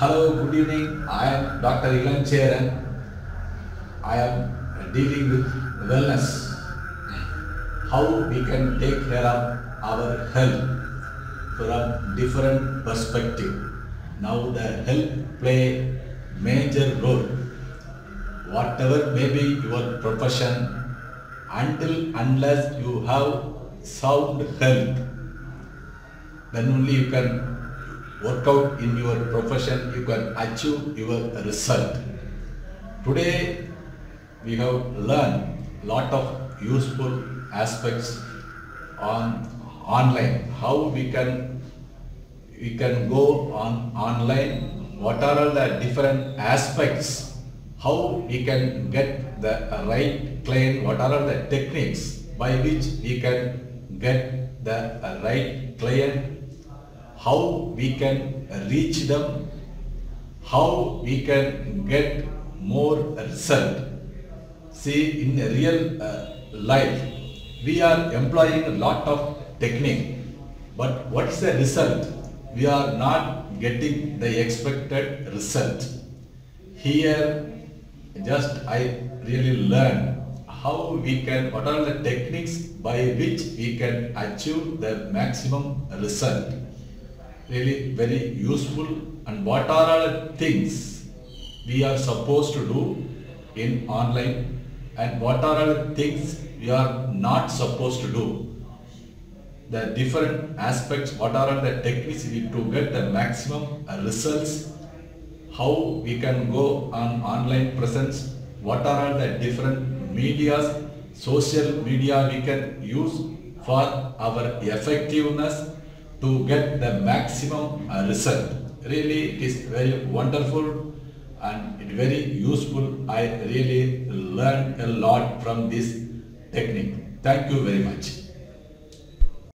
Hello, good evening. I am Dr. Ilan Cheran. I am dealing with wellness. How we can take care of our health from a different perspective. Now the health play major role. Whatever may be your profession, until unless you have sound health, then only you can work out in your profession, you can achieve your result. Today we have learned lot of useful aspects on online, how we can we can go on online, what are all the different aspects, how we can get the right client, what are all the techniques by which we can get the right client how we can reach them, how we can get more result. See, in real uh, life, we are employing a lot of technique, but what is the result? We are not getting the expected result. Here, just I really learned how we can, what are the techniques by which we can achieve the maximum result really very useful. And what are all the things we are supposed to do in online? And what are all the things we are not supposed to do. The different aspects, what are all the techniques to get the maximum results, how we can go on online presence, what are all the different medias, social media we can use for our effectiveness to get the maximum uh, result. Really, it is very wonderful and it very useful. I really learned a lot from this technique. Thank you very much.